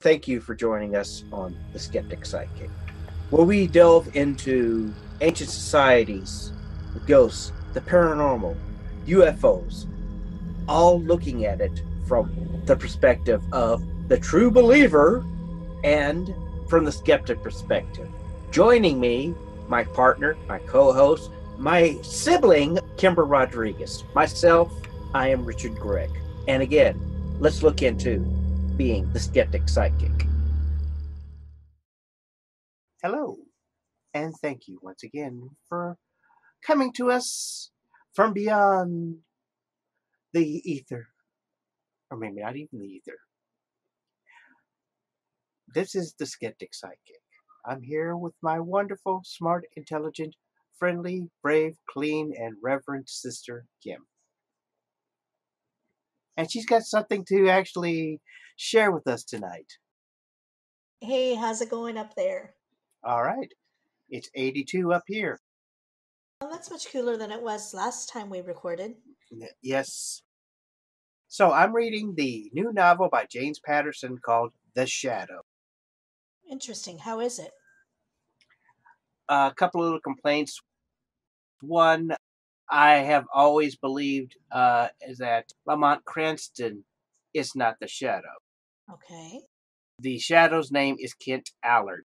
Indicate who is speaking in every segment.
Speaker 1: Thank you for joining us on The Skeptic Psychic, where we delve into ancient societies, the ghosts, the paranormal, UFOs, all looking at it from the perspective of the true believer and from the skeptic perspective. Joining me, my partner, my co host, my sibling, Kimber Rodriguez. Myself, I am Richard Gregg. And again, let's look into being the skeptic Psychic. Hello, and thank you once again for coming to us from beyond the ether. Or maybe not even the ether. This is the skeptic Psychic. I'm here with my wonderful, smart, intelligent, friendly, brave, clean, and reverent sister, Kim. And she's got something to actually share with us tonight.
Speaker 2: Hey, how's it going up there?
Speaker 1: All right. It's 82 up here.
Speaker 2: Well, that's much cooler than it was last time we recorded.
Speaker 1: Yes. So I'm reading the new novel by James Patterson called The Shadow.
Speaker 2: Interesting. How is it?
Speaker 1: A couple of little complaints. One, I have always believed uh, is that Lamont Cranston is not the Shadow.
Speaker 2: Okay.
Speaker 1: The Shadow's name is Kent Allard.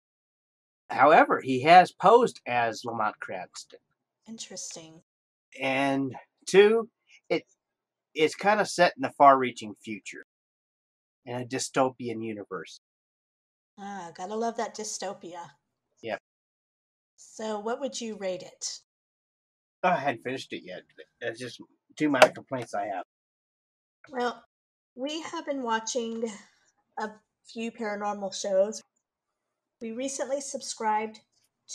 Speaker 1: However, he has posed as Lamont Cranston.
Speaker 2: Interesting.
Speaker 1: And two, it it's kind of set in the far-reaching future, in a dystopian universe.
Speaker 2: Ah, gotta love that dystopia.
Speaker 1: Yep.
Speaker 2: So, what would you rate it?
Speaker 1: Oh, I hadn't finished it yet. That's just two minor complaints I have.
Speaker 2: Well, we have been watching a few paranormal shows. We recently subscribed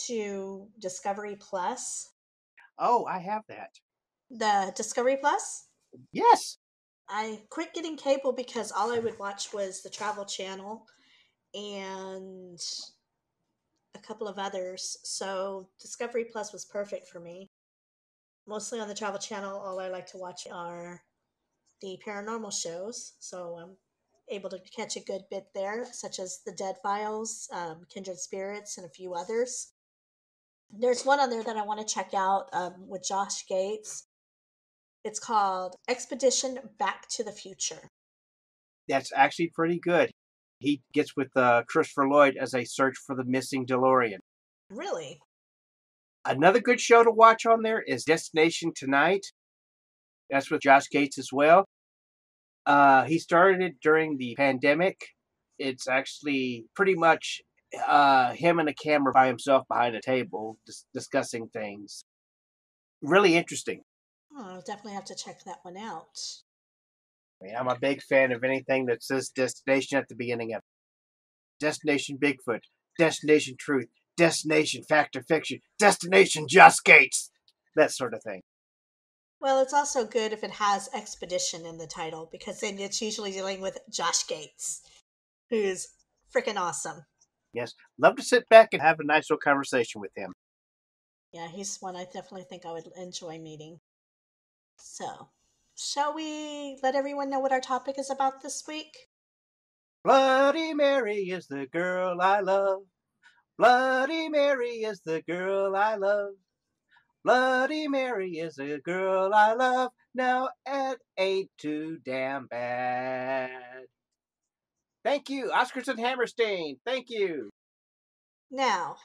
Speaker 2: to Discovery Plus.
Speaker 1: Oh, I have that.
Speaker 2: The Discovery Plus?
Speaker 1: Yes.
Speaker 2: I quit getting cable because all I would watch was the Travel Channel and a couple of others. So Discovery Plus was perfect for me. Mostly on the Travel Channel, all I like to watch are the paranormal shows. So I'm able to catch a good bit there, such as The Dead Files, um, Kindred Spirits, and a few others. There's one on there that I want to check out um, with Josh Gates. It's called Expedition Back to the Future.
Speaker 1: That's actually pretty good. He gets with uh, Christopher Lloyd as they search for the missing DeLorean.
Speaker 2: Really?
Speaker 1: Another good show to watch on there is Destination Tonight. That's with Josh Gates as well. Uh, he started it during the pandemic. It's actually pretty much uh, him and a camera by himself behind a table dis- discussing things. Really interesting.
Speaker 2: Oh, I'll definitely have to check that one out.
Speaker 1: I mean, I'm a big fan of anything that says destination at the beginning of it. Destination Bigfoot, Destination Truth, Destination Fact or Fiction, Destination Josh Gates, that sort of thing.
Speaker 2: Well, it's also good if it has expedition in the title because then it's usually dealing with Josh Gates, who's freaking awesome.
Speaker 1: Yes, love to sit back and have a nice little conversation with him.
Speaker 2: Yeah, he's one I definitely think I would enjoy meeting. So, shall we let everyone know what our topic is about this week?
Speaker 1: Bloody Mary is the girl I love. Bloody Mary is the girl I love. Bloody Mary is a girl I love. Now it ain't too damn bad. Thank you, Oscars and Hammerstein. Thank you.
Speaker 2: Now,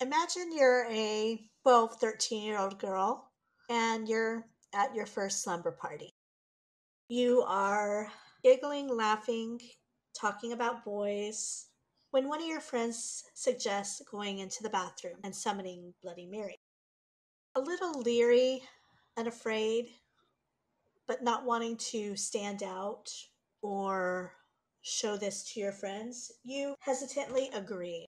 Speaker 2: imagine you're a 12, 13 year old girl and you're at your first slumber party. You are giggling, laughing, talking about boys, when one of your friends suggests going into the bathroom and summoning Bloody Mary. A little leery and afraid, but not wanting to stand out or show this to your friends, you hesitantly agree.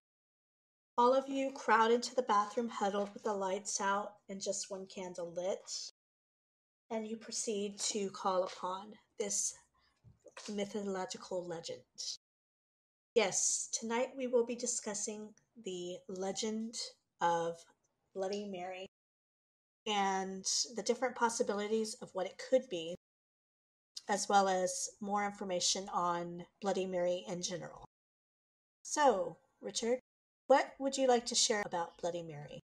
Speaker 2: All of you crowd into the bathroom huddled with the lights out and just one candle lit, and you proceed to call upon this mythological legend. Yes, tonight we will be discussing the legend of Bloody Mary and the different possibilities of what it could be, as well as more information on Bloody Mary in general. So, Richard, what would you like to share about Bloody Mary?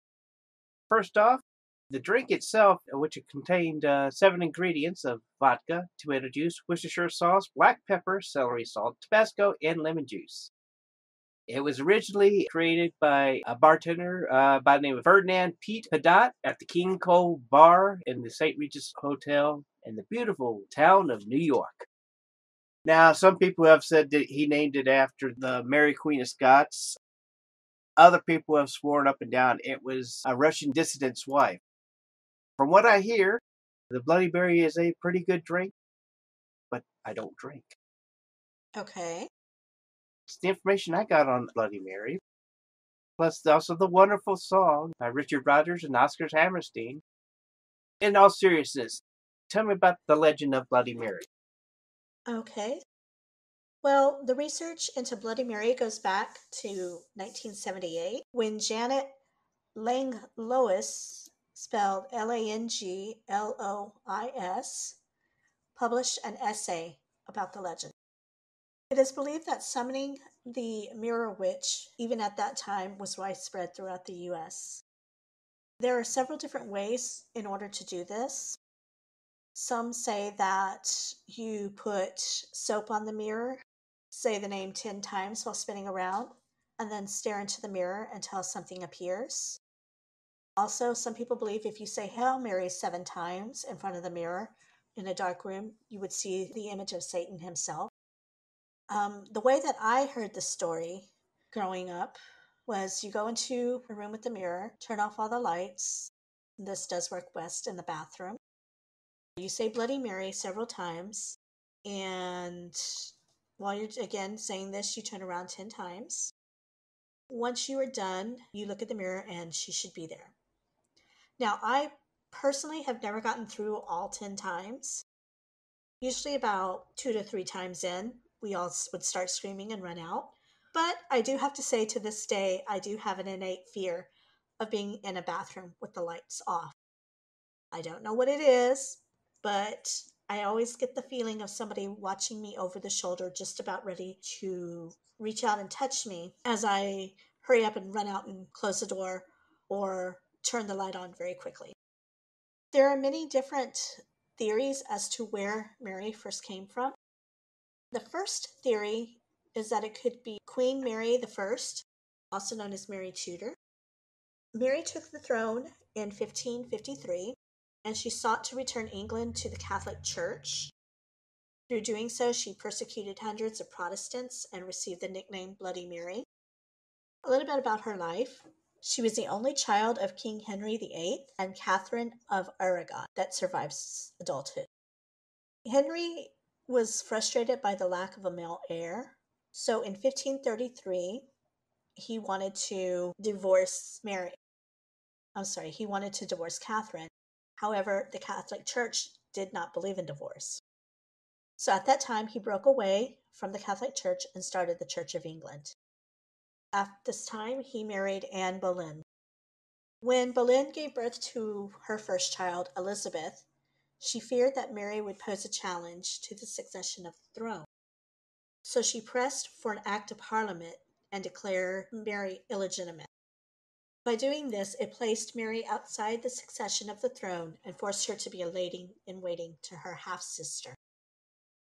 Speaker 1: First off, the drink itself, which it contained uh, seven ingredients of vodka, tomato juice, Worcestershire sauce, black pepper, celery salt, Tabasco, and lemon juice. It was originally created by a bartender uh, by the name of Ferdinand Pete Petiot at the King Cole Bar in the St. Regis Hotel in the beautiful town of New York. Now, some people have said that he named it after the Mary Queen of Scots. Other people have sworn up and down it was a Russian dissident's wife. From what I hear, the Bloody Mary is a pretty good drink, but I don't drink.
Speaker 2: Okay.
Speaker 1: It's the information I got on Bloody Mary. Plus, also the wonderful song by Richard Rodgers and Oscar Hammerstein. In all seriousness, tell me about the legend of Bloody Mary.
Speaker 2: Okay. Well, the research into Bloody Mary goes back to 1978 when Janet Langlois, spelled L A N G L O I S, published an essay about the legend. It is believed that summoning the Mirror Witch, even at that time, was widespread throughout the US. There are several different ways in order to do this. Some say that you put soap on the mirror, say the name 10 times while spinning around, and then stare into the mirror until something appears. Also, some people believe if you say Hail Mary seven times in front of the mirror in a dark room, you would see the image of Satan himself. Um, the way that I heard the story growing up was you go into a room with the mirror, turn off all the lights. This does work best in the bathroom. You say Bloody Mary several times, and while you're again saying this, you turn around 10 times. Once you are done, you look at the mirror and she should be there. Now, I personally have never gotten through all 10 times. Usually, about two to three times in, we all would start screaming and run out. But I do have to say, to this day, I do have an innate fear of being in a bathroom with the lights off. I don't know what it is, but I always get the feeling of somebody watching me over the shoulder, just about ready to reach out and touch me as I hurry up and run out and close the door or turn the light on very quickly. There are many different theories as to where Mary first came from. The first theory is that it could be Queen Mary I, also known as Mary Tudor. Mary took the throne in 1553 and she sought to return England to the Catholic Church. Through doing so, she persecuted hundreds of Protestants and received the nickname Bloody Mary. A little bit about her life. She was the only child of King Henry VIII and Catherine of Aragon that survives adulthood. Henry was frustrated by the lack of a male heir. So in 1533, he wanted to divorce Mary. I'm sorry, he wanted to divorce Catherine. However, the Catholic Church did not believe in divorce. So at that time, he broke away from the Catholic Church and started the Church of England. At this time, he married Anne Boleyn. When Boleyn gave birth to her first child, Elizabeth, she feared that Mary would pose a challenge to the succession of the throne. So she pressed for an act of parliament and declared Mary illegitimate. By doing this, it placed Mary outside the succession of the throne and forced her to be a lady in waiting to her half sister.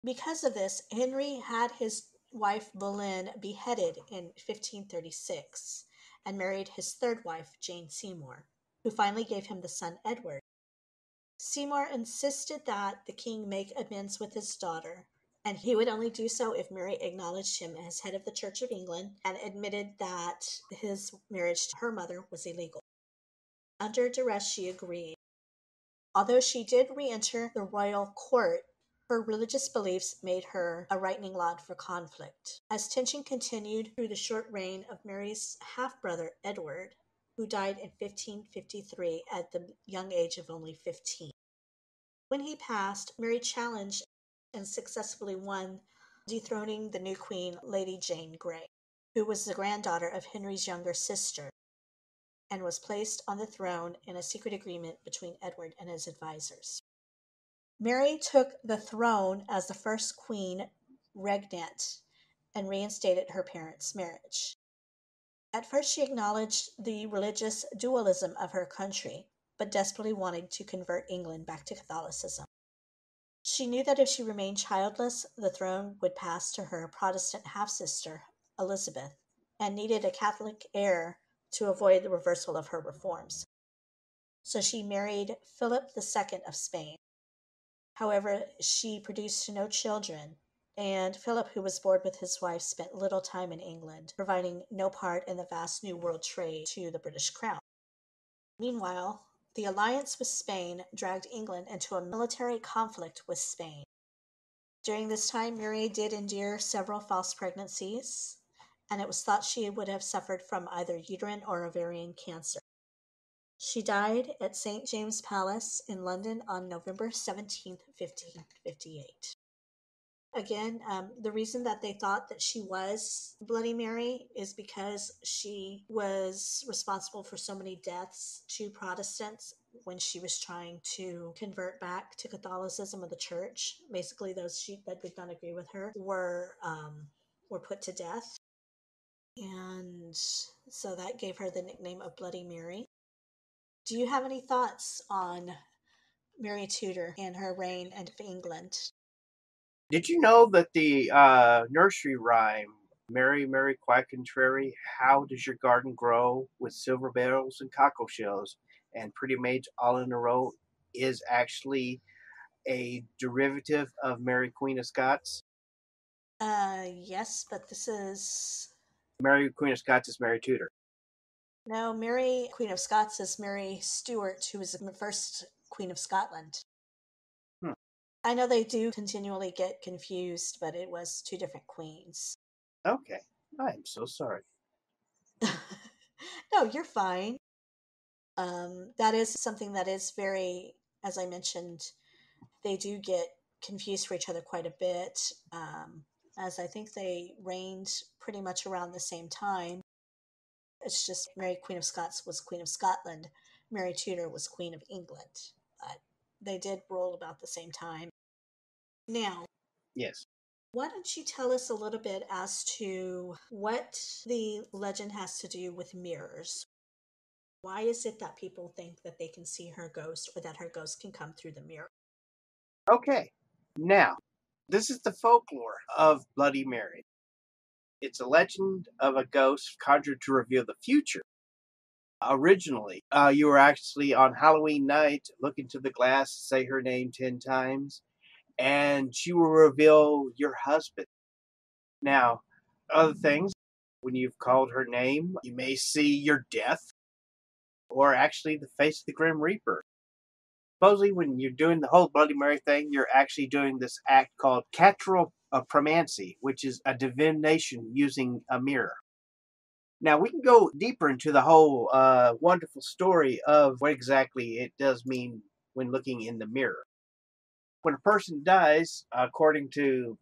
Speaker 2: Because of this, Henry had his wife Boleyn beheaded in 1536 and married his third wife, Jane Seymour, who finally gave him the son Edward. Seymour insisted that the king make amends with his daughter, and he would only do so if Mary acknowledged him as head of the Church of England and admitted that his marriage to her mother was illegal. Under duress, she agreed. Although she did re enter the royal court, her religious beliefs made her a lightning rod for conflict. As tension continued through the short reign of Mary's half brother Edward, who died in 1553 at the young age of only 15. When he passed, Mary challenged and successfully won, dethroning the new queen, Lady Jane Grey, who was the granddaughter of Henry's younger sister and was placed on the throne in a secret agreement between Edward and his advisors. Mary took the throne as the first queen regnant and reinstated her parents' marriage. At first, she acknowledged the religious dualism of her country, but desperately wanted to convert England back to Catholicism. She knew that if she remained childless, the throne would pass to her Protestant half sister, Elizabeth, and needed a Catholic heir to avoid the reversal of her reforms. So she married Philip II of Spain. However, she produced no children, and Philip, who was bored with his wife, spent little time in England, providing no part in the vast New World trade to the British Crown. Meanwhile, the alliance with Spain dragged England into a military conflict with Spain. During this time, Mary did endure several false pregnancies, and it was thought she would have suffered from either uterine or ovarian cancer. She died at St. James Palace in London on November 17, 1558. Again, um, the reason that they thought that she was Bloody Mary is because she was responsible for so many deaths to Protestants when she was trying to convert back to Catholicism of the Church. Basically, those sheep that did not agree with her were um, were put to death and so that gave her the nickname of Bloody Mary. Do you have any thoughts on Mary Tudor and her reign and of England?
Speaker 1: Did you know that the uh, nursery rhyme, Mary, Mary, quite contrary, how does your garden grow with silver bells and cockle shells and pretty maids all in a row, is actually a derivative of Mary, Queen of Scots?
Speaker 2: Uh, yes, but this is
Speaker 1: Mary Queen of Scots is Mary Tudor.
Speaker 2: No, Mary Queen of Scots is Mary Stuart, who was the first Queen of Scotland. I know they do continually get confused, but it was two different queens.
Speaker 1: Okay. I'm so sorry.
Speaker 2: no, you're fine. Um, that is something that is very, as I mentioned, they do get confused for each other quite a bit. Um, as I think they reigned pretty much around the same time. It's just Mary Queen of Scots was Queen of Scotland, Mary Tudor was Queen of England. But they did roll about the same time. Now,
Speaker 1: yes.
Speaker 2: Why don't you tell us a little bit as to what the legend has to do with mirrors? Why is it that people think that they can see her ghost or that her ghost can come through the mirror?
Speaker 1: Okay, now this is the folklore of Bloody Mary. It's a legend of a ghost conjured to reveal the future. Originally, uh, you were actually on Halloween night, look into the glass, say her name 10 times, and she will reveal your husband. Now, other things, when you've called her name, you may see your death, or actually the face of the Grim Reaper supposedly when you're doing the whole Bloody Mary thing, you're actually doing this act called Catral of Promancy, which is a divination using a mirror. Now we can go deeper into the whole uh, wonderful story of what exactly it does mean when looking in the mirror. When a person dies, according to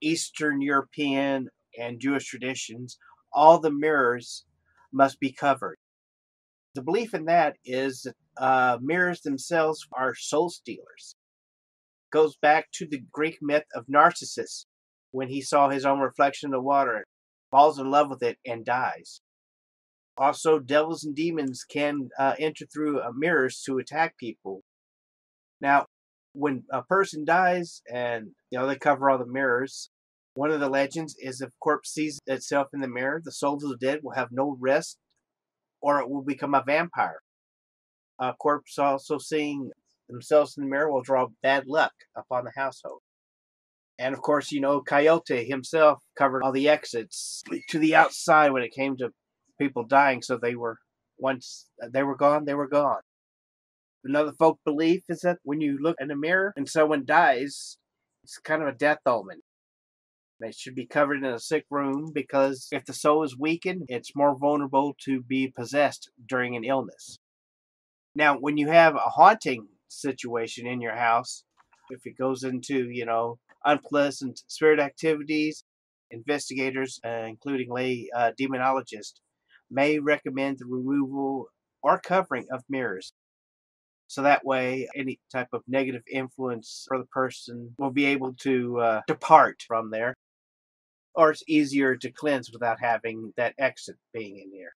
Speaker 1: Eastern European and Jewish traditions, all the mirrors must be covered. The belief in that is that uh, mirrors themselves are soul stealers. Goes back to the Greek myth of Narcissus when he saw his own reflection in the water, falls in love with it, and dies. Also, devils and demons can uh, enter through uh, mirrors to attack people. Now, when a person dies and you know they cover all the mirrors, one of the legends is if corpse sees itself in the mirror, the souls of the dead will have no rest, or it will become a vampire. A corpse also seeing themselves in the mirror will draw bad luck upon the household. And of course, you know, Coyote himself covered all the exits to the outside when it came to people dying. So they were, once they were gone, they were gone. Another folk belief is that when you look in a mirror and someone dies, it's kind of a death omen. They should be covered in a sick room because if the soul is weakened, it's more vulnerable to be possessed during an illness. Now, when you have a haunting situation in your house, if it goes into, you know, unpleasant spirit activities, investigators, uh, including lay uh, demonologists, may recommend the removal or covering of mirrors. So that way, any type of negative influence for the person will be able to uh, depart from there. or it's easier to cleanse without having that exit being in here.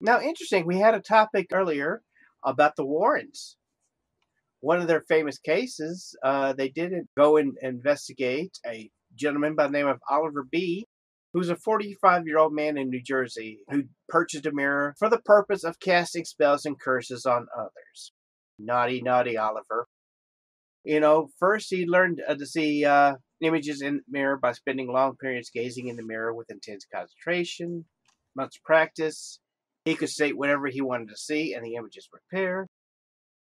Speaker 1: Now, interesting, we had a topic earlier about the Warrens. One of their famous cases, uh, they didn't go and investigate a gentleman by the name of Oliver B., who's a 45 year old man in New Jersey who purchased a mirror for the purpose of casting spells and curses on others. Naughty, naughty Oliver. You know, first he learned uh, to see uh, images in the mirror by spending long periods gazing in the mirror with intense concentration. much practice, he could state whatever he wanted to see, and the images would appear.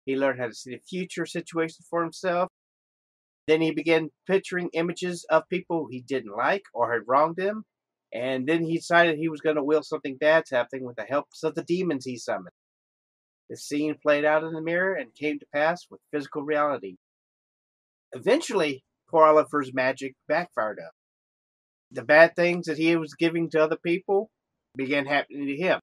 Speaker 1: He learned how to see the future situation for himself. Then he began picturing images of people he didn't like or had wronged him. And then he decided he was going to will something bad's happening with the help of the demons he summoned. The scene played out in the mirror and came to pass with physical reality. Eventually, poor Oliver's magic backfired up. The bad things that he was giving to other people began happening to him.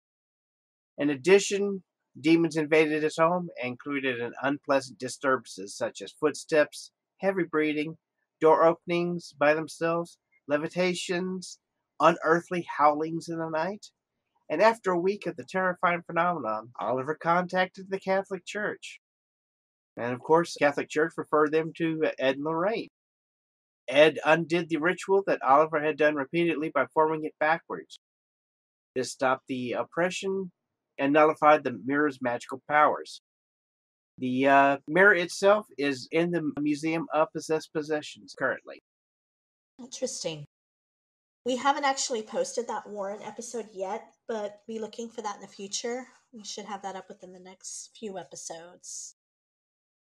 Speaker 1: In addition, demons invaded his home and included an unpleasant disturbances such as footsteps, heavy breathing, door openings by themselves, levitations, unearthly howlings in the night. And after a week of the terrifying phenomenon, Oliver contacted the Catholic Church. And of course, the Catholic Church referred them to Ed and Lorraine. Ed undid the ritual that Oliver had done repeatedly by forming it backwards. This stopped the oppression and nullified the mirror's magical powers. The uh, mirror itself is in the Museum of Possessed Possessions currently.
Speaker 2: Interesting. We haven't actually posted that Warren episode yet, but be looking for that in the future. We should have that up within the next few episodes.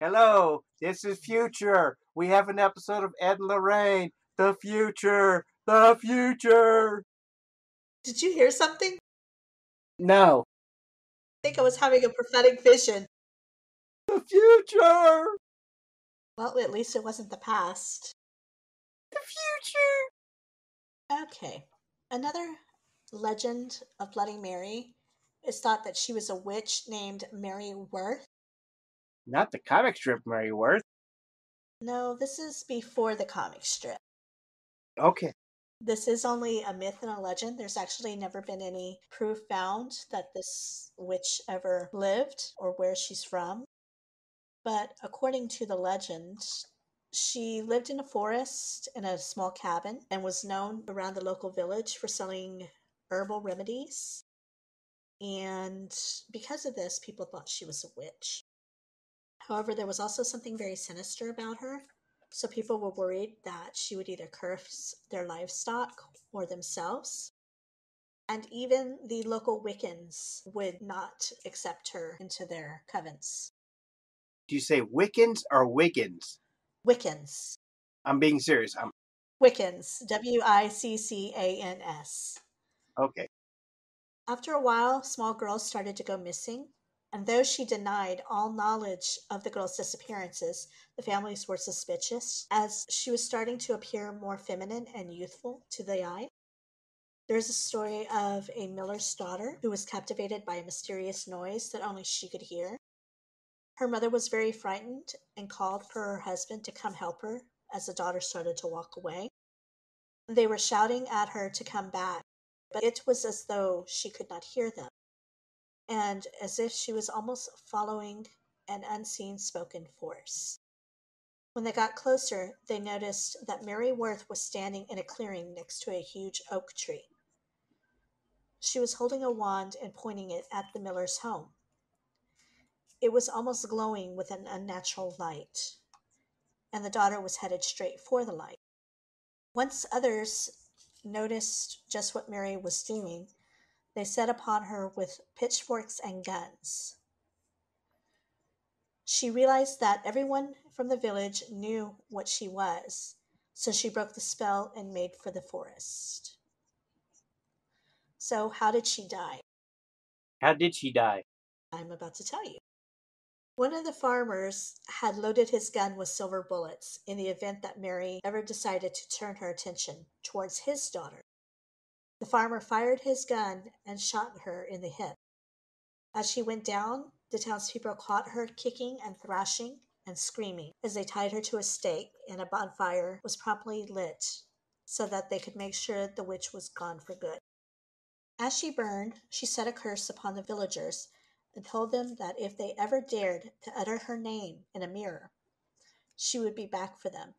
Speaker 1: Hello, this is Future. We have an episode of Ed and Lorraine. The future, the future.
Speaker 2: Did you hear something?
Speaker 1: No.
Speaker 2: I think I was having a prophetic vision.
Speaker 1: The future.
Speaker 2: Well, at least it wasn't the past.
Speaker 1: The future.
Speaker 2: Okay. Another legend of Bloody Mary is thought that she was a witch named Mary Worth.
Speaker 1: Not the comic strip Mary Worth.
Speaker 2: No, this is before the comic strip.
Speaker 1: Okay.
Speaker 2: This is only a myth and a legend. There's actually never been any proof found that this witch ever lived or where she's from. But according to the legend, she lived in a forest in a small cabin and was known around the local village for selling herbal remedies. And because of this, people thought she was a witch. However, there was also something very sinister about her. So people were worried that she would either curse their livestock or themselves. And even the local Wiccans would not accept her into their covens.
Speaker 1: Do you say Wiccans or Wiggins?
Speaker 2: Wiccans.
Speaker 1: I'm being serious. I'm
Speaker 2: Wiccans. W I C C A N S.
Speaker 1: okay.
Speaker 2: After a while, small girls started to go missing, and though she denied all knowledge of the girls' disappearances, the families were suspicious, as she was starting to appear more feminine and youthful to the eye. There is a story of a miller's daughter who was captivated by a mysterious noise that only she could hear. Her mother was very frightened and called for her husband to come help her as the daughter started to walk away. They were shouting at her to come back, but it was as though she could not hear them and as if she was almost following an unseen spoken force. When they got closer, they noticed that Mary Worth was standing in a clearing next to a huge oak tree. She was holding a wand and pointing it at the miller's home. It was almost glowing with an unnatural light, and the daughter was headed straight for the light. Once others noticed just what Mary was doing, they set upon her with pitchforks and guns. She realized that everyone from the village knew what she was, so she broke the spell and made for the forest. So, how did she die?
Speaker 1: How did she die?
Speaker 2: I'm about to tell you. One of the farmers had loaded his gun with silver bullets in the event that Mary ever decided to turn her attention towards his daughter. The farmer fired his gun and shot her in the hip. As she went down, the townspeople caught her kicking and thrashing and screaming as they tied her to a stake, and a bonfire was promptly lit so that they could make sure the witch was gone for good. As she burned, she set a curse upon the villagers and told them that if they ever dared to utter her name in a mirror, she would be back for them.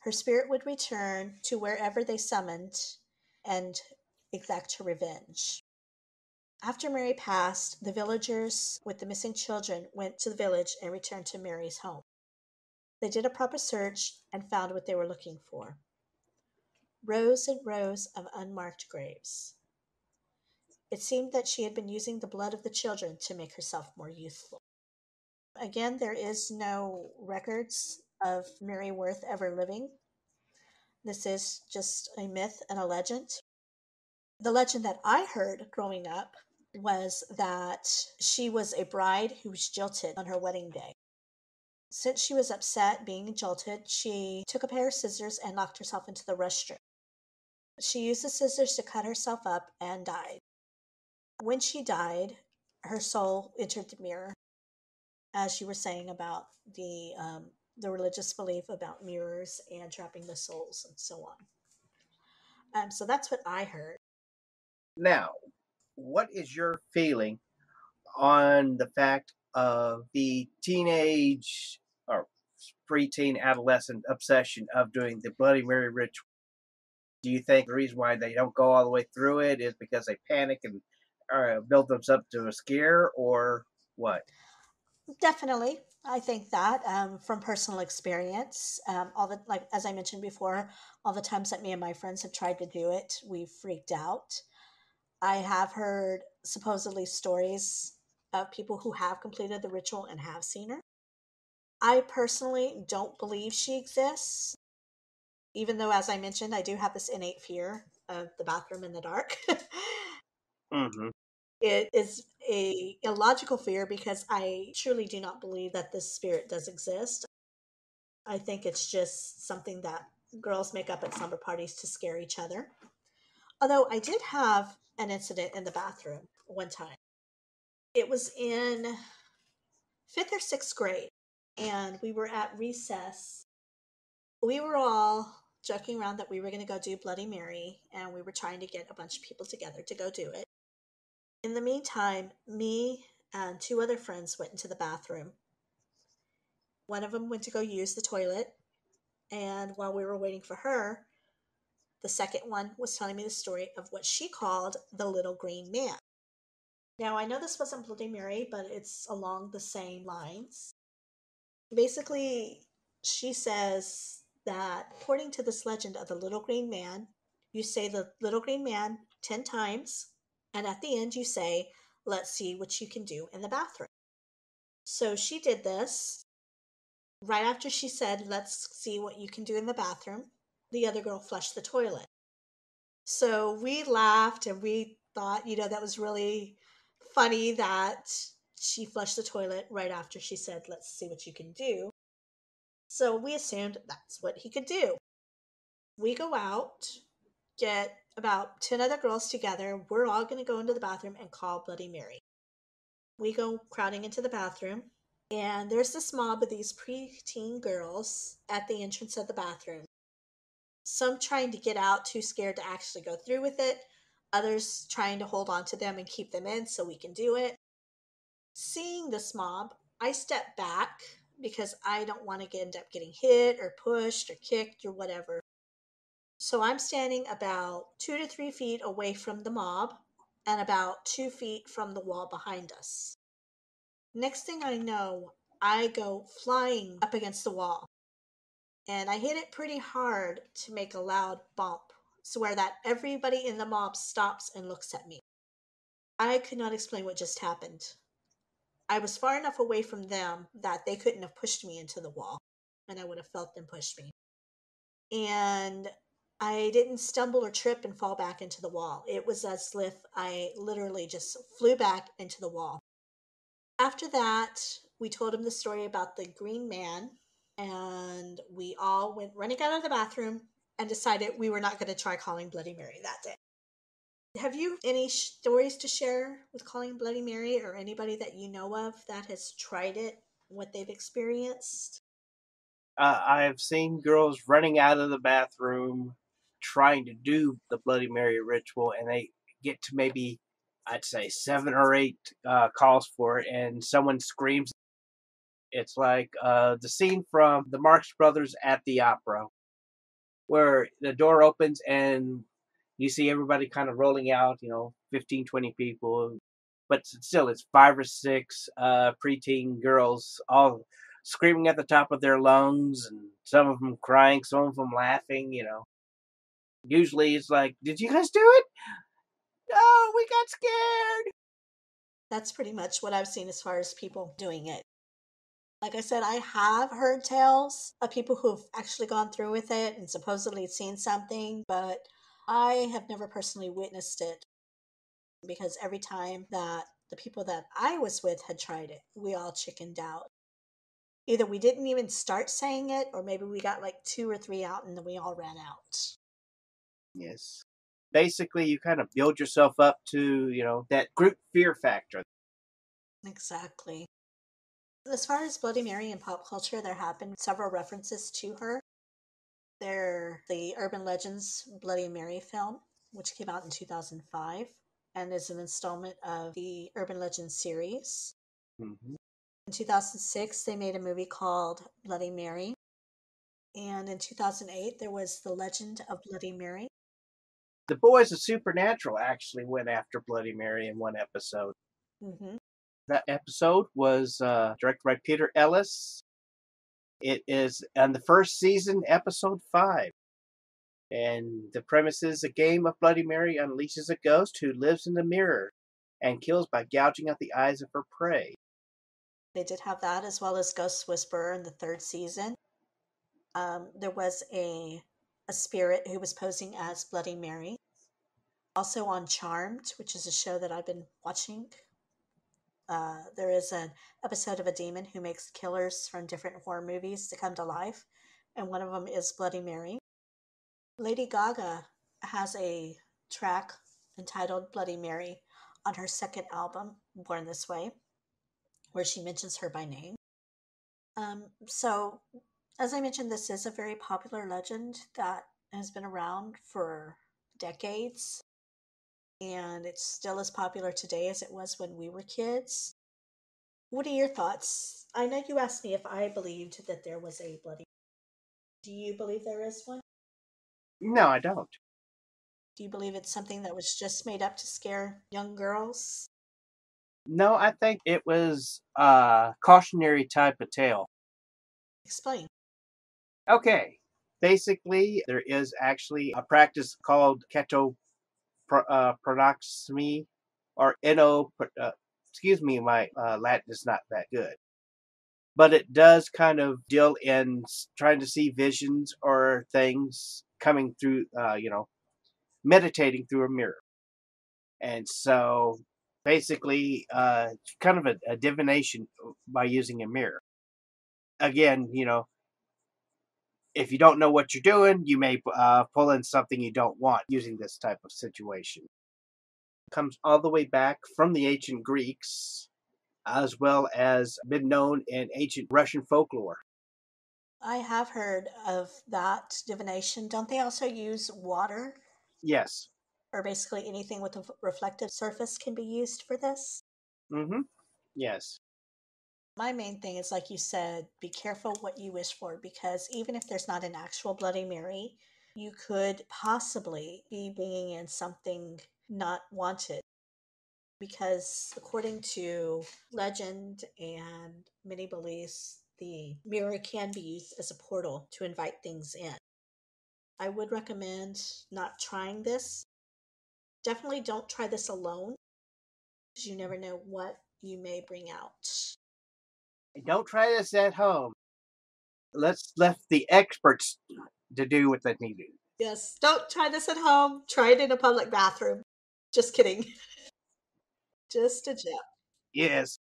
Speaker 2: Her spirit would return to wherever they summoned and exact her revenge. After Mary passed, the villagers with the missing children went to the village and returned to Mary's home. They did a proper search and found what they were looking for rows and rows of unmarked graves. It seemed that she had been using the blood of the children to make herself more youthful. Again, there is no records of Mary Worth ever living. This is just a myth and a legend. The legend that I heard growing up was that she was a bride who was jilted on her wedding day. Since she was upset being jilted, she took a pair of scissors and locked herself into the restroom. She used the scissors to cut herself up and died. When she died, her soul entered the mirror, as you were saying about the um, the religious belief about mirrors and trapping the souls and so on. Um, so that's what I heard.
Speaker 1: Now, what is your feeling on the fact of the teenage or preteen adolescent obsession of doing the Bloody Mary ritual? Do you think the reason why they don't go all the way through it is because they panic and uh, build themselves up to a scare, or what?
Speaker 2: Definitely, I think that um, from personal experience, um, all the like as I mentioned before, all the times that me and my friends have tried to do it, we've freaked out. I have heard supposedly stories of people who have completed the ritual and have seen her. I personally don't believe she exists, even though, as I mentioned, I do have this innate fear of the bathroom in the dark.
Speaker 1: mm-hmm.
Speaker 2: It is a illogical fear because I truly do not believe that this spirit does exist. I think it's just something that girls make up at slumber parties to scare each other. Although I did have an incident in the bathroom one time. It was in fifth or sixth grade, and we were at recess. We were all joking around that we were going to go do Bloody Mary, and we were trying to get a bunch of people together to go do it. In the meantime, me and two other friends went into the bathroom. One of them went to go use the toilet, and while we were waiting for her, the second one was telling me the story of what she called the little green man. Now, I know this wasn't Bloody Mary, but it's along the same lines. Basically, she says that according to this legend of the little green man, you say the little green man 10 times, and at the end you say, let's see what you can do in the bathroom. So she did this. Right after she said, let's see what you can do in the bathroom, the other girl flushed the toilet. So we laughed and we thought, you know, that was really funny that she flushed the toilet right after she said, let's see what you can do. So we assumed that's what he could do. We go out, get about 10 other girls together. We're all going to go into the bathroom and call Bloody Mary. We go crowding into the bathroom, and there's this mob of these preteen girls at the entrance of the bathroom. Some trying to get out, too scared to actually go through with it. Others trying to hold on to them and keep them in so we can do it. Seeing this mob, I step back because I don't want to end up getting hit or pushed or kicked or whatever. So I'm standing about two to three feet away from the mob and about two feet from the wall behind us. Next thing I know, I go flying up against the wall. And I hit it pretty hard to make a loud bump, so where that everybody in the mob stops and looks at me. I could not explain what just happened. I was far enough away from them that they couldn't have pushed me into the wall, and I would have felt them push me. And I didn't stumble or trip and fall back into the wall. It was as if I literally just flew back into the wall. After that, we told him the story about the green man, and we all went running out of the bathroom and decided we were not going to try calling Bloody Mary that day. Have you any stories to share with calling Bloody Mary or anybody that you know of that has tried it, what they've experienced?
Speaker 1: Uh, I've seen girls running out of the bathroom trying to do the Bloody Mary ritual, and they get to maybe, I'd say, seven or eight uh, calls for it, and someone screams. It's like uh, the scene from the Marx Brothers at the opera, where the door opens and you see everybody kind of rolling out, you know, 15, 20 people. But still, it's five or six uh, preteen girls all screaming at the top of their lungs, and some of them crying, some of them laughing, you know. Usually it's like, did you guys do it? Oh, we got scared.
Speaker 2: That's pretty much what I've seen as far as people doing it. Like I said, I have heard tales of people who've actually gone through with it and supposedly seen something, but I have never personally witnessed it because every time that the people that I was with had tried it, we all chickened out. Either we didn't even start saying it, or maybe we got like two or three out and then we all ran out.
Speaker 1: Yes. Basically, you kind of build yourself up to, you know, that group fear factor.
Speaker 2: Exactly. As far as Bloody Mary in pop culture, there have been several references to her. They're the Urban Legends Bloody Mary film, which came out in 2005 and is an installment of the Urban Legends series.
Speaker 1: Mm-hmm.
Speaker 2: In 2006, they made a movie called Bloody Mary. And in 2008, there was The Legend of Bloody Mary.
Speaker 1: The Boys of Supernatural actually went after Bloody Mary in one episode.
Speaker 2: Mm-hmm.
Speaker 1: That episode was uh, directed by Peter Ellis. It is on the first season, episode five. And the premise is a game of Bloody Mary unleashes a ghost who lives in the mirror and kills by gouging out the eyes of her prey.
Speaker 2: They did have that as well as Ghost Whisperer in the third season. Um, there was a a spirit who was posing as Bloody Mary. Also on Charmed, which is a show that I've been watching. Uh, there is an episode of a demon who makes killers from different horror movies to come to life, and one of them is Bloody Mary. Lady Gaga has a track entitled Bloody Mary on her second album, Born This Way, where she mentions her by name. Um, so, as I mentioned, this is a very popular legend that has been around for decades, and it's still as popular today as it was when we were kids. What are your thoughts? I know you asked me if I believed that there was a bloody. Do you believe there is one?
Speaker 1: No, I don't.
Speaker 2: Do you believe it's something that was just made up to scare young girls?
Speaker 1: No, I think it was a cautionary type of tale.
Speaker 2: Explain.
Speaker 1: Okay. Basically, there is actually a practice called keto uh, pronoxmy or eno. Uh, excuse me, my uh, Latin is not that good. But it does kind of deal in trying to see visions or things coming through, uh, you know, meditating through a mirror. And so basically, uh, kind of a, a divination by using a mirror. Again, you know, if you don't know what you're doing, you may uh, pull in something you don't want using this type of situation. Comes all the way back from the ancient Greeks, as well as been known in ancient Russian folklore.
Speaker 2: I have heard of that divination. Don't they also use water?
Speaker 1: Yes.
Speaker 2: Or basically anything with a reflective surface can be used for this?
Speaker 1: Mm-hmm. Yes.
Speaker 2: My main thing is, like you said, be careful what you wish for because even if there's not an actual Bloody Mary, you could possibly be bringing in something not wanted. Because according to legend and many beliefs, the mirror can be used as a portal to invite things in. I would recommend not trying this. Definitely don't try this alone because you never know what you may bring out.
Speaker 1: Don't try this at home. Let's let the experts to do what they need to.
Speaker 2: Yes, don't try this at home. Try it in a public bathroom. Just kidding. Just a joke.
Speaker 1: Yes.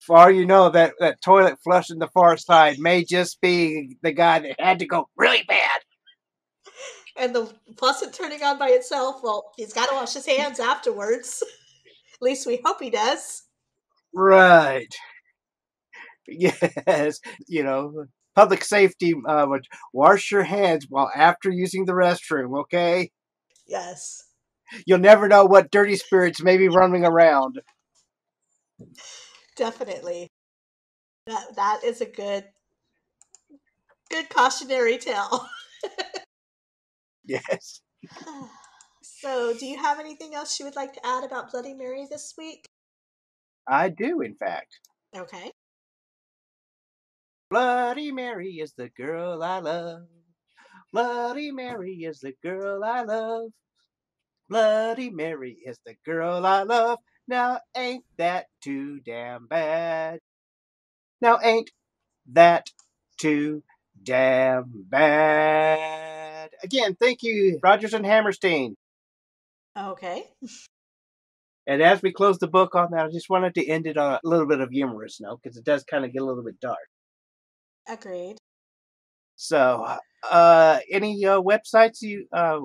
Speaker 1: For all you know, that, that toilet flush in the far side may just be the guy that had to go really bad.
Speaker 2: And the faucet turning on by itself, well, he's got to wash his hands afterwards. At least we hope he does.
Speaker 1: Right. Yes. You know, public safety. Uh, wash your hands while after using the restroom. Okay,
Speaker 2: Yes.
Speaker 1: you'll never know what dirty spirits may be running around.
Speaker 2: Definitely. That that is a good good cautionary tale.
Speaker 1: Yes.
Speaker 2: so, do you have anything else you would like to add about Bloody Mary this week?
Speaker 1: I do, in fact.
Speaker 2: Okay.
Speaker 1: Bloody Mary is the girl I love. Bloody Mary is the girl I love. Bloody Mary is the girl I love. Now ain't that too damn bad? Now ain't that too damn bad? Again, thank you, Rodgers and Hammerstein.
Speaker 2: Okay.
Speaker 1: And as we close the book on that, I just wanted to end it on a little bit of humorous note because it does kind of get a little bit dark.
Speaker 2: Agreed.
Speaker 1: So, uh, any uh, websites you, uh,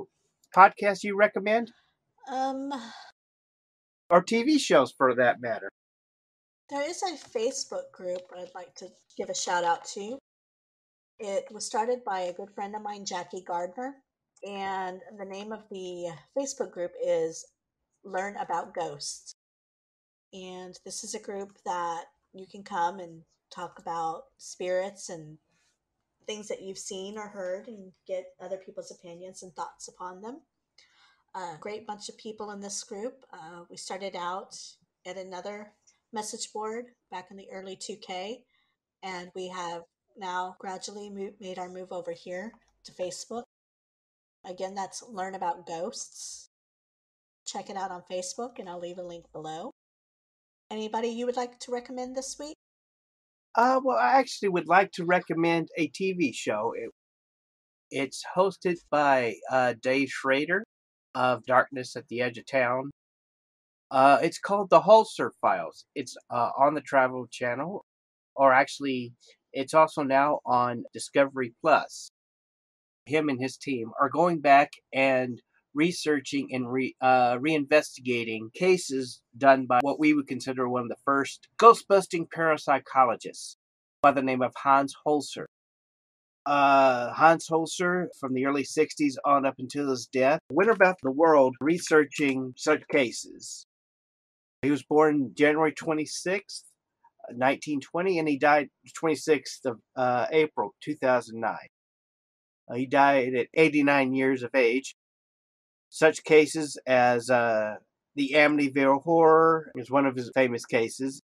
Speaker 1: podcasts you recommend,
Speaker 2: Um
Speaker 1: or TV shows for that matter?
Speaker 2: There is a Facebook group I'd like to give a shout out to. It was started by a good friend of mine, Jackie Gardner, and the name of the Facebook group is Learn About Ghosts. And this is a group that you can come and talk about spirits and things that you've seen or heard and get other people's opinions and thoughts upon them. A great bunch of people in this group. Uh, we started out at another message board back in the early 2K, and we have now gradually made our move over here to Facebook. Again, that's Learn About Ghosts. Check it out on Facebook, and I'll leave a link below. Anybody you would like to recommend this week?
Speaker 1: Uh, well, I actually would like to recommend a TV show. It, it's hosted by uh, Dave Schrader of Darkness at the Edge of Town. Uh, it's called The Holzer Files. It's uh, on the Travel Channel, or actually, it's also now on Discovery Plus. Him and his team are going back and researching and re, uh, reinvestigating cases done by what we would consider one of the first ghost-busting parapsychologists by the name of Hans Holzer. Uh, Hans Holzer, from the early 60s on up until his death, went about the world researching such cases. He was born January 26th, 1920, and he died 26th of uh, April 2009. Uh, he died at 89 years of age. Such cases as uh, the Amityville Horror is one of his famous cases.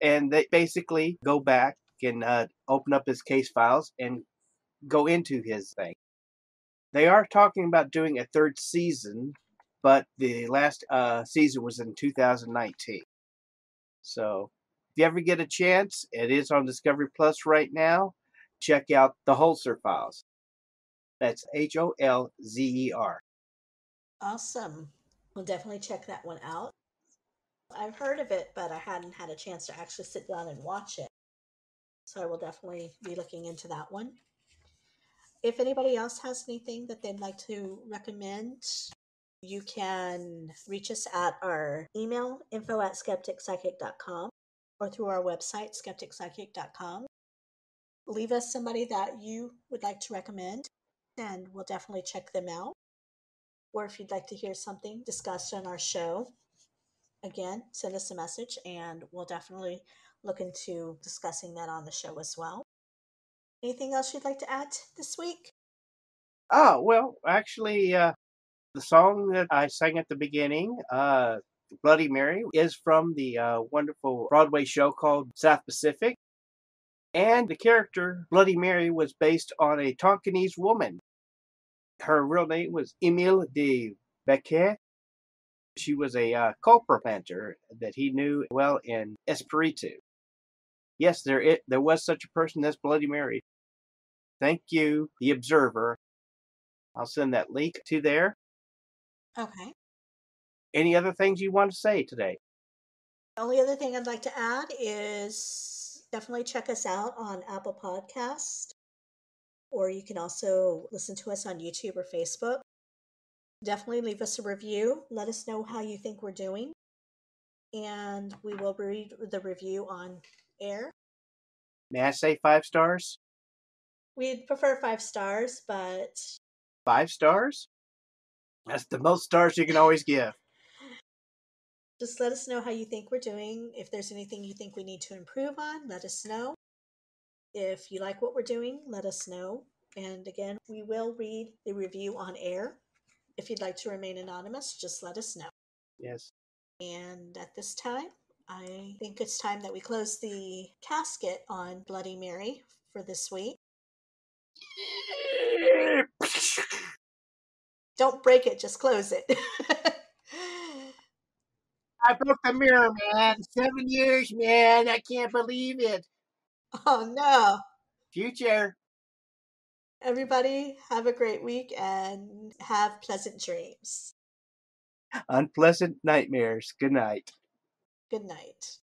Speaker 1: And they basically go back and uh, open up his case files and go into his thing. They are talking about doing a third season, but the last uh, season was in 2019. So if you ever get a chance, it is on Discovery Plus right now. Check out the Holzer Files. That's H O L Z E R.
Speaker 2: Awesome. We'll definitely check that one out. I've heard of it, but I hadn't had a chance to actually sit down and watch it. So I will definitely be looking into that one. If anybody else has anything that they'd like to recommend, you can reach us at our email info at skepticpsychic.com or through our website skepticpsychic.com. Leave us somebody that you would like to recommend, and we'll definitely check them out. Or if you'd like to hear something discussed on our show, again, send us a message and we'll definitely look into discussing that on the show as well. Anything else you'd like to add this week?
Speaker 1: Oh, well, actually, uh, the song that I sang at the beginning, uh, Bloody Mary, is from the uh, wonderful Broadway show called South Pacific. And the character, Bloody Mary, was based on a Tonkinese woman. Her real name was Emile de Becquet. She was a uh, copra planter that he knew well in Espiritu. Yes, there it, there was such a person as Bloody Mary. Thank you, the Observer. I'll send that link to there.
Speaker 2: Okay.
Speaker 1: Any other things you want to say today?
Speaker 2: The only other thing I'd like to add is definitely check us out on Apple Podcast, or you can also listen to us on YouTube or Facebook. Definitely leave us a review. Let us know how you think we're doing, and we will read the review on air.
Speaker 1: May I say five stars?
Speaker 2: We'd prefer five stars, but
Speaker 1: Five stars? That's the most stars you can always give.
Speaker 2: just let us know how you think we're doing. If there's anything you think we need to improve on, let us know. If you like what we're doing, let us know. And again, we will read the review on air. If you'd like to remain anonymous, just let us know.
Speaker 1: Yes.
Speaker 2: And at this time, I think it's time that we close the casket on Bloody Mary for this week. Don't break it, just close it.
Speaker 1: I broke the mirror, man. Seven years, man. I can't believe it.
Speaker 2: Oh no.
Speaker 1: Future.
Speaker 2: Everybody, have a great week and have pleasant dreams.
Speaker 1: Unpleasant nightmares. Good night.
Speaker 2: Good night.